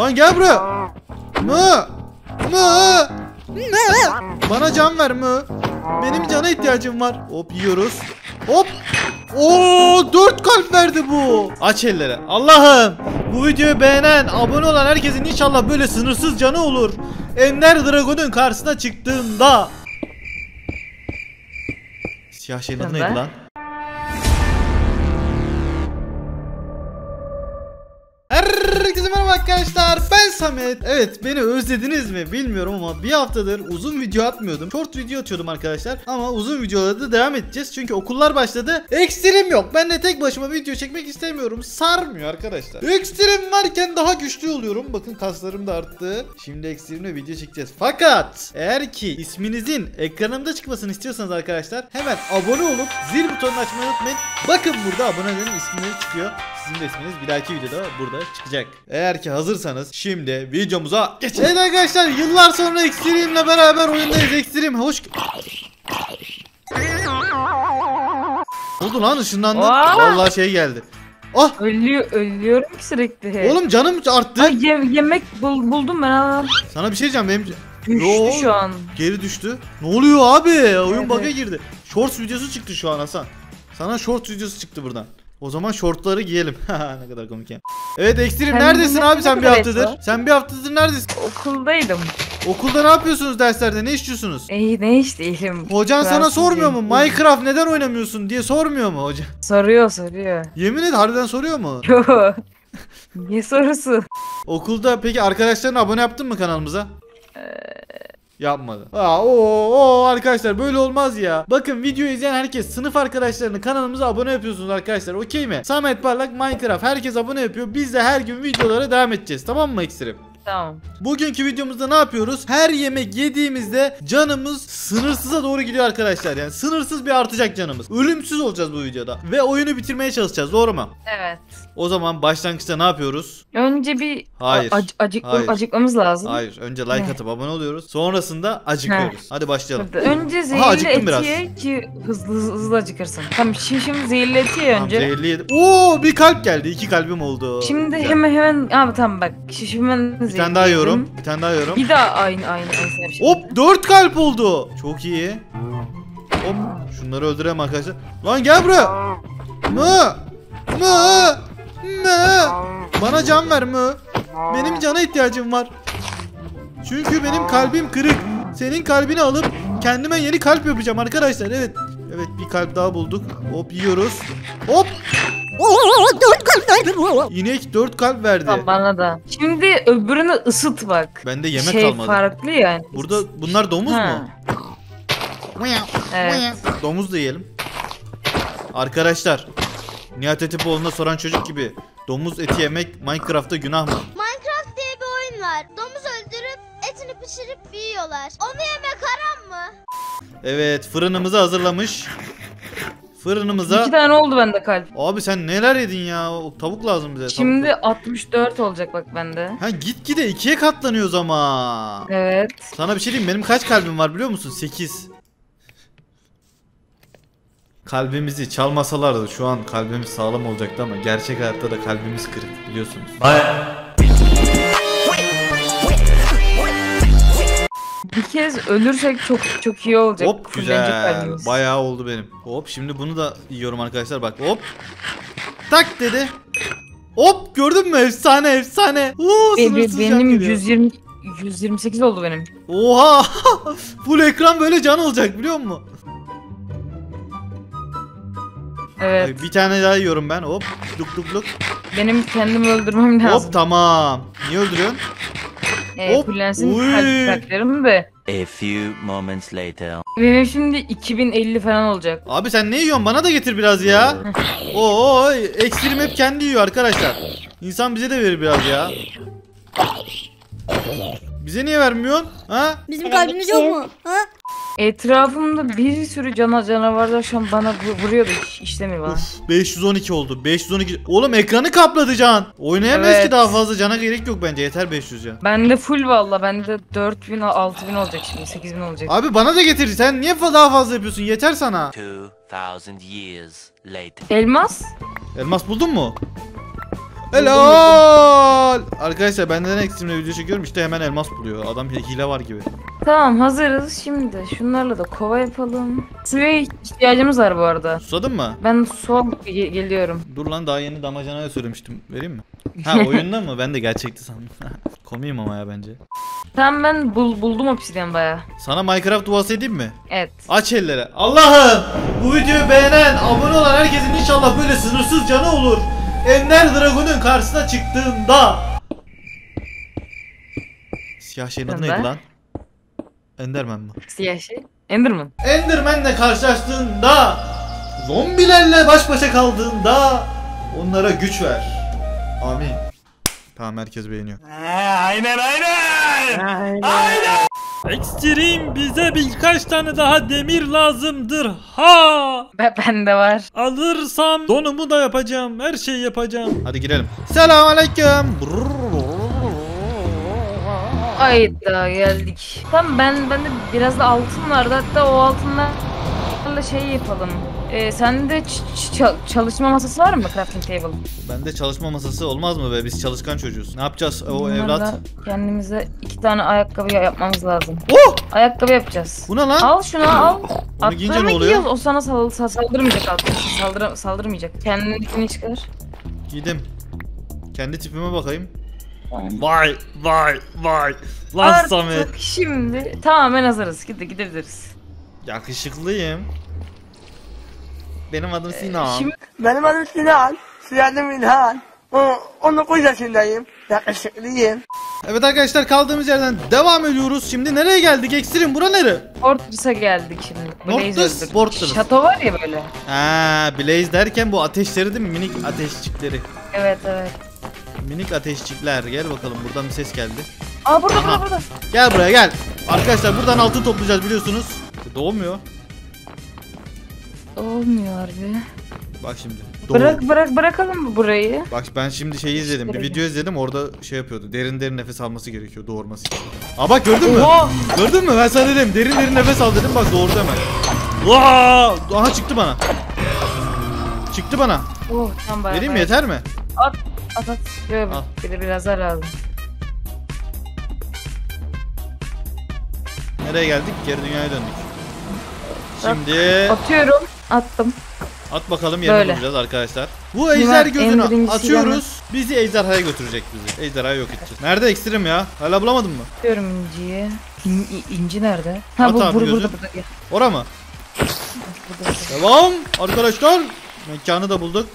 Lan gel buraya. Mı? Mı? Bana can ver mı? Benim cana ihtiyacım var. Hop yiyoruz. Hop. Oo dört kalp verdi bu. Aç elleri. Allah'ım. Bu videoyu beğenen, abone olan herkesin inşallah böyle sınırsız canı olur. Ender Dragon'un karşısına çıktığında. Siyah şeyin adı neydi lan? Herkese merhaba arkadaşlar. Ben Samet. Evet beni özlediniz mi bilmiyorum ama bir haftadır uzun video atmıyordum. Short video atıyordum arkadaşlar. Ama uzun videolarda da devam edeceğiz. Çünkü okullar başladı. Ekstrem yok. Ben de tek başıma video çekmek istemiyorum. Sarmıyor arkadaşlar. Ekstrem varken daha güçlü oluyorum. Bakın kaslarım da arttı. Şimdi ekstremle video çekeceğiz. Fakat eğer ki isminizin ekranımda çıkmasını istiyorsanız arkadaşlar Hemen abone olup zil butonunu açmayı unutmayın. Bakın burada abonelerin isimleri çıkıyor sizin de isminiz bir dahaki videoda burada çıkacak. Eğer ki hazırsanız şimdi videomuza geçelim. Evet arkadaşlar yıllar sonra Extreme'le beraber oyundayız. Extreme hoş... Oldu lan ışınlandın? Aa! Vallahi şey geldi. Ah Ölüyor, ölüyorum ki sürekli. oğlum canım arttı. Ay, ye- yemek bul- buldum ben ha. Sana bir şey diyeceğim benim Düştü Yo. şu an. geri düştü. Ne oluyor abi? Oyun Evet. bug'a girdi. Shorts videosu çıktı şu an Hasan. Sana shorts videosu çıktı buradan. O zaman şortları giyelim. ne kadar komik ya. Evet Sen neredesin ne- abi sen bir haftadır? Sen bir haftadır neredesin? Okuldaydım. Okulda ne yapıyorsunuz derslerde? Ne işliyorsunuz? İyi ne iş değilim. Hocan sana sormuyor mu? Minecraft neden oynamıyorsun diye sormuyor mu hoca? Soruyor soruyor. Yemin et harbiden soruyor mu? Yo. Niye sorusu? Okulda peki arkadaşlarına abone yaptın mı kanalımıza? Yapmadı. Aa, oo, oo, arkadaşlar böyle olmaz ya. Bakın videoyu izleyen herkes sınıf arkadaşlarını kanalımıza abone yapıyorsunuz arkadaşlar. Okey mi? Samet Parlak Minecraft herkes abone yapıyor. Biz de her gün videolara devam edeceğiz. Tamam mı Ekstrem? Tamam. Bugünkü videomuzda ne yapıyoruz? Her yemek yediğimizde canımız sınırsıza doğru gidiyor arkadaşlar. Yani sınırsız bir artacak canımız. Ölümsüz olacağız bu videoda. Ve oyunu bitirmeye çalışacağız. Doğru mu? Evet. O zaman başlangıçta ne yapıyoruz? Önce bir Hayır. ac- acık- Hayır. acıkmamız lazım. Hayır. Önce like atıp abone oluyoruz. Sonrasında acıkıyoruz. Hadi başlayalım. Hadi, Önce zehirli eti biraz. ye ki hızlı hızlı, acıkırsın. Tamam şimdi, şimdi zehirli eti ye Tamam, önce. zehirli yedim. Oo bir kalp geldi. İki kalbim oldu. Şimdi Güzel. hemen hemen abi tamam bak şimdi hemen bir tane daha yiyorum. Bir tane daha yiyorum. Bir daha aynı aynı aynı şey. Hop 4 kalp oldu. Çok iyi. Hop şunları öldüreyim arkadaşlar. Lan gel buraya. Mı? Mı? Mı? Bana can ver mı? Benim cana ihtiyacım var. Çünkü benim kalbim kırık. Senin kalbini alıp kendime yeni kalp yapacağım arkadaşlar. Evet. Evet bir kalp daha bulduk. Hop yiyoruz. Hop. İnek 4 kalp verdi. Tamam bana da. Şimdi öbürünü ısıt bak. Bende yemek şey kalmadı. farklı yani. Burada bunlar domuz Ha. mu? Evet. Domuz da yiyelim. Arkadaşlar Nihat Etipoğlu'na soran çocuk gibi Domuz eti yemek Minecraft'ta günah mı? Minecraft diye bir oyun var. Domuz öldürüp etini pişirip yiyorlar. Onu yemek haram mı? Evet fırınımızı hazırlamış Fırınımıza İki tane oldu bende kalp. Abi sen neler yedin ya O tavuk lazım bize Şimdi tavuk. 64 olacak bak bende. Ha git gide ikiye katlanıyoruz ama Evet. Sana bir şey diyeyim benim kaç kalbim var biliyor musun? 8 Kalbimizi çalmasalardı şu an kalbimiz sağlam olacaktı ama gerçek hayatta da kalbimiz kırık biliyorsunuz. Bir kez ölürsek çok çok iyi olacak. Hop güzel. Bayağı oldu benim. Hop şimdi bunu da yiyorum arkadaşlar bak hop. Tak dedi. Hop gördün mü efsane efsane. Oo, Be- benim geliyor. 120 128 oldu benim. Oha full ekran böyle can olacak biliyor musun? Evet. Ay, bir tane daha yiyorum ben hop. Luk luk luk. Benim kendimi öldürmem lazım. Hop tamam. Niye öldürüyorsun? Ee, hop. kalp kalplerim de. A few moments later. Benim şimdi 2050 falan olacak. Abi sen ne yiyorsun? Bana da getir biraz ya. Oo, ekstrem hep kendi yiyor arkadaşlar. İnsan bize de verir biraz ya. Bize niye vermiyorsun? Ha? Bizim kalbimiz yok mu? Ha? Etrafımda bir sürü cana canavarlar şu an bana vu- vuruyor da işlemiyor bana. Uf, 512 oldu. 512. Oğlum ekranı kapladı can. Oynayamayız ki Evet. daha fazla cana gerek yok bence. Yeter 500 can. Bende full valla bende 4000 6000 olacak şimdi 8000 olacak. Abi bana da getir. Sen niye fa- daha fazla yapıyorsun? Yeter sana. 2000 years later. Elmas? Elmas buldun mu? Helal. Arkadaşlar ben neden ekstremle video çekiyorum işte hemen elmas buluyor. Adam hile var gibi. Tamam hazırız şimdi. Şunlarla da kova yapalım. Suya ihtiyacımız var bu arada. Susadın mı? Ben su alıp ge- geliyorum. Dur lan daha yeni damacanaya söylemiştim. Vereyim mi? Ha oyunda mı? Ben de gerçekti sandım. Komiyim ama ya bence. Tamam ben bul, buldum obsidyen baya. Sana Minecraft duası edeyim mi? Evet. Aç elleri. Allah'ım bu videoyu beğenen, abone olan herkesin inşallah böyle sınırsız canı olur. Ender Dragon'un karşısına çıktığında. Siyah şeyin adı neydi lan? Enderman mı? Siyah şey. Enderman. Enderman'le karşılaştığında, zombilerle baş başa kaldığında onlara güç ver. Amin. Tamam herkes beğeniyor. Ekstrem bize birkaç tane daha demir lazımdır. Ha! Ben, bende var. Alırsam donumu da yapacağım. Her şeyi yapacağım. Hadi girelim. Selamünaleyküm. Hayda geldik. Tamam ben bende biraz da altın vardı. Hatta o altınlarla şey yapalım. Ee, sende çalışma masası var mı crafting table? Bende çalışma masası olmaz mı be? Biz çalışkan çocuğuz. Ne yapacağız o Bunlarla evlat? Kendimize iki tane ayakkabı yapmamız lazım. Oh! Ayakkabı yapacağız. Bu ne lan? Al şunu al. Onu giyince ne oluyor? giyiyoruz. O sana sal- saldırmayacak altın. Saldır saldırmayacak. Kendini çıkar. Giydim. Kendi tipime bakayım. Vay vay vay. Lan Artık Samet. şimdi tamamen hazırız. Gide gidebiliriz. Yakışıklıyım. Benim adım Sinan. Ee, Şimdi Benim adım Sinan. Soyadım İlhan. O- 19 yaşındayım. Yakışıklıyım. Evet arkadaşlar kaldığımız yerden devam ediyoruz. Şimdi nereye geldik? Ekstrem bura nere? Fortress'a geldik şimdi. Fortress, Blaze öldük. Fortress. Şato var ya böyle. Ha, Blaze derken bu ateşleri değil mi? Minik ateşçikleri. Evet evet. Minik ateşçikler. Gel bakalım buradan bir ses geldi. Aa burada Aha. burada burada. Gel buraya gel. Arkadaşlar buradan altın toplayacağız biliyorsunuz. Doğmuyor. Olmuyor harbi. Bak şimdi. Doğu. Bırak bırak bırakalım mı burayı? Bak ben şimdi şeyi izledim. Bir video izledim. Orada şey yapıyordu. Derin derin nefes alması gerekiyor doğurması için. Aa bak gördün mü? Oha! Gördün mü? Ben sana dedim. Derin derin nefes al dedim. Bak doğurdu hemen. Vaa! Aha çıktı bana. Çıktı bana. Oh tam bayağı. Vereyim mi? bayağı. Yeter mi? At at at. Yok Al. bir de biraz daha lazım. Nereye geldik? Geri dünyaya döndük. Şimdi Atıyorum. Attım. at bakalım yerini Böyle. bulacağız arkadaşlar. Bu ejder gözünü birincisi atıyoruz. Bizi ejderhaya götürecek bizi. Ejderhayı yok edeceğiz. Nerede ekstrem ya? Hala bulamadın mı? Atıyorum inciyi. İn, i- inci nerede? Ha At bu abi gözü. burada burada gel. Ora mı? Burada, burada. Devam arkadaşlar. Mekanı da bulduk.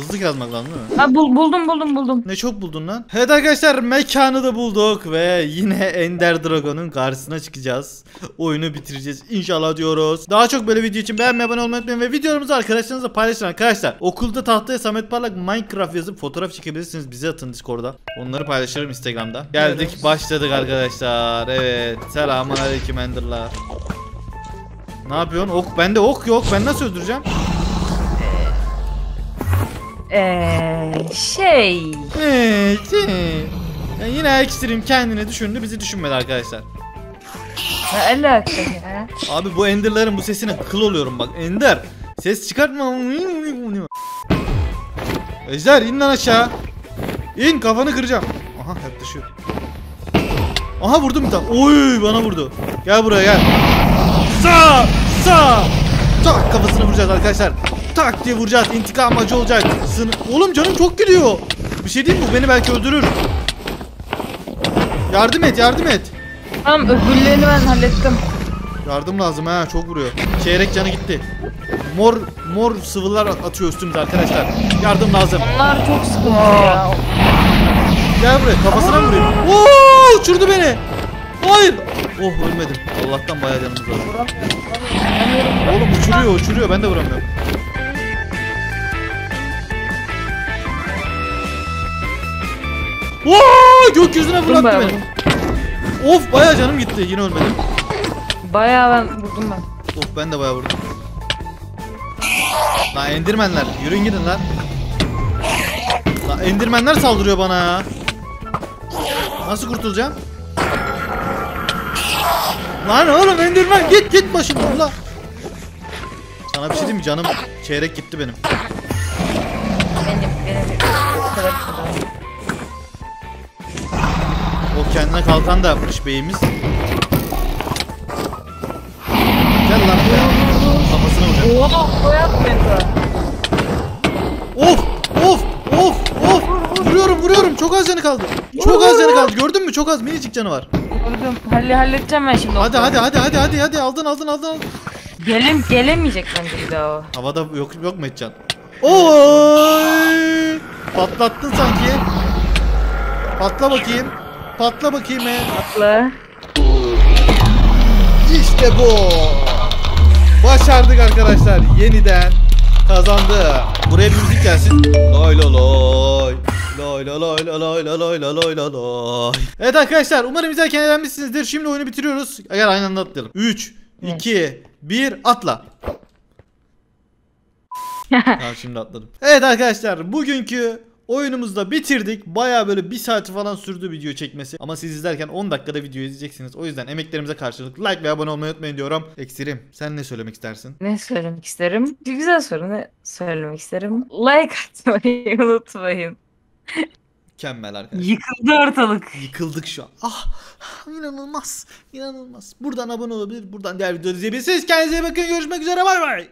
Hızlı yazmak lazım değil mi? Ha bul, buldum buldum buldum. Ne çok buldun lan. Evet arkadaşlar mekanı da bulduk ve yine Ender Dragon'un karşısına çıkacağız. Oyunu bitireceğiz inşallah diyoruz. Daha çok böyle video için beğenmeyi abone olmayı unutmayın ve videolarımızı arkadaşlarınızla paylaşın arkadaşlar. Okulda tahtaya Samet Parlak Minecraft yazıp fotoğraf çekebilirsiniz. Bize atın Discord'da. Onları paylaşırım Instagram'da. Geldik başladık arkadaşlar. Evet. Selamun aleyküm Ender'lar. Ne yapıyorsun? Ok bende ok yok. Ben nasıl öldüreceğim? Eee şey. Hey, şey. Ya yine ekstrem kendini düşündü bizi düşünmedi arkadaşlar. Ne alaka ya? Abi bu enderlerin bu sesine kıl oluyorum bak. Ender ses çıkartma. Ejder in lan aşağı. İn kafanı kıracağım. Aha yaklaşıyor. Aha vurdum bir tane. Oy bana vurdu. Gel buraya gel. Sağ sağ. Tak kafasını vuracağız arkadaşlar. Tak diye vuracağız. İntikam acı olacak. Sını... Oğlum canım çok gidiyor. Bir şey değil mi? Bu beni belki öldürür. Yardım et yardım et. Tamam öbürlerini ben hallettim. Yardım lazım ha çok vuruyor. Çeyrek canı gitti. Mor mor sıvılar atıyor üstümüze arkadaşlar. Yardım lazım. Onlar çok sıkıntı ya. Gel buraya kafasına vurayım. Oo uçurdu beni. Hayır. Oh ölmedim. Allah'tan bayağı canımız var. Oğlum uçuruyor uçuruyor ben de vuramıyorum. Oo gökyüzüne Vurdum fırlattı ben. beni. Of bayağı canım gitti yine ölmedim. Bayağı ben vurdum ben. Of ben de bayağı vurdum. Lan endirmenler yürüyün gidin lan. Lan endirmenler saldırıyor bana ya. Nasıl kurtulacağım? Lan oğlum endirmen git git başımdan la. Sana bir şey diyeyim mi canım çeyrek gitti benim. Benim benim. şurada. O kendine kalkan da yapmış beyimiz. Gel lan buraya. Kafasına vuracağım. Oha koyat beni. Of of of of. Vuruyorum vuruyorum. Çok az canı kaldı. Çok az canı kaldı. Gördün mü? Çok az minicik canı var. Gördüm. Halle halledeceğim ben şimdi. Hadi hadi hadi hadi hadi hadi aldın aldın aldın. aldın. Gelim gelemeyecek bence bir daha o. Havada yok yok mu Etcan? Oy! Patlattın sanki. Patla bakayım. Patla bakayım he. Atla. İşte bu. Başardık arkadaşlar. Yeniden kazandı. Buraya bir müzik gelsin. Lay la lay la lay la lay la lay la lay. Evet arkadaşlar umarım izlerken eğlenmişsinizdir. Şimdi oyunu bitiriyoruz. Eğer aynı anda atlayalım. 3, Evet. 2, 1 atla. Tamam şimdi atladım. Evet arkadaşlar bugünkü oyunumuzu da bitirdik. Baya böyle bir saati falan sürdü video çekmesi. Ama siz izlerken 10 dakikada video izleyeceksiniz. O yüzden emeklerimize karşılık like ve abone olmayı unutmayın diyorum. Eksirim sen ne söylemek istersin? Ne söylemek isterim? Güzel soru. Ne söylemek isterim? Like atmayı unutmayın. Mükemmel arkadaşlar. Yıkıldı ortalık. Yıkıldık şu an. Ah inanılmaz. inanılmaz. Buradan abone olabilir. Buradan diğer videoları izleyebilirsiniz. Kendinize iyi bakın. Görüşmek üzere. Bay bay.